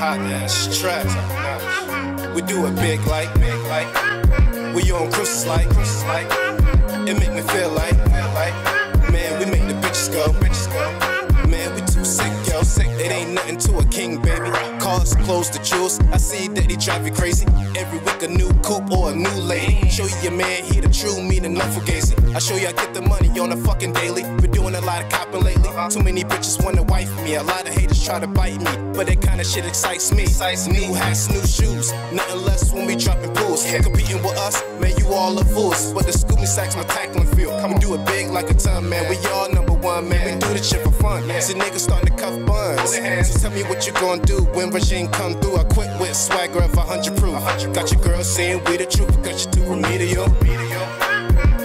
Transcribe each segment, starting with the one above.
hot ass. We do it big like, big like. We on cruises like, cruises like. It make me feel like. Sick. It ain't nothing to a king, baby. Cars, clothes, the jewels. I see that he drive you crazy. Every week a new coupe or a new lady. Show you your man, he the true meaning of fugazi. I show you I get the money on a fucking daily. Been doing a lot of copping lately. Too many bitches wanna wife me. A lot of haters try to bite me. But that kind of shit excites me. New hats, new shoes. Nothing less when we dropping pools. Competing with us, man, you all a fools. But the Scooby Sacks my tackling this shit for fun. See niggas starting to cuff buns. So tell me what you gonna do when regime come through. I quit with swagger of 100 proof. Got your girl saying we the truth because you too remedial.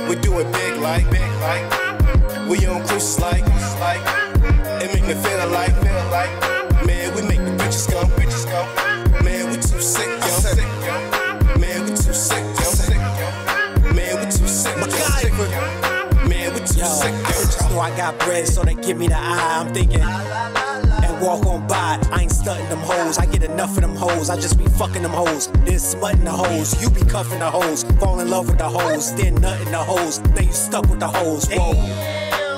We do it big like, big like. We on cruises like, like. It make me feel like, I got bread, so they give me the eye. I'm thinking. And walk on by, I ain't stunting them hoes. I get enough of them hoes, I just be fucking them hoes. Then smutting the hoes, you be cuffing the hoes. Fall in love with the hoes, then nutting the hoes. Then you stuck with the hoes. Whoa.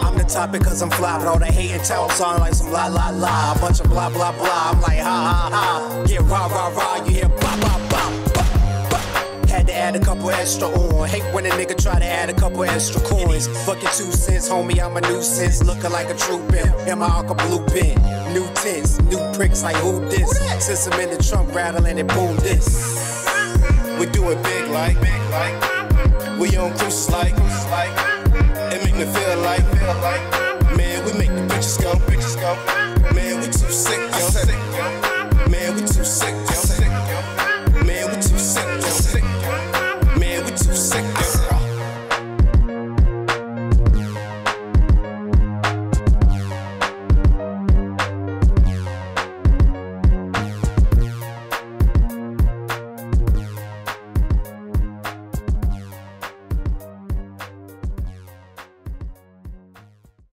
I'm the topic cause I'm fly, but all the hate and tell sound like some la la la. A bunch of blah blah blah. I'm like ha ha ha. Get rah rah rah, you hear bop bop bop. Add a couple extra on. Hate when a nigga try to add a couple extra coins. Fucking two cents, homie, I'm a nuisance. Looking like a true. In my Arca blue pen. New tints, new pricks like who this? Since I'm in the trunk rattling it, boom this. We do it big like, big like. We on cruises like. It make me feel like.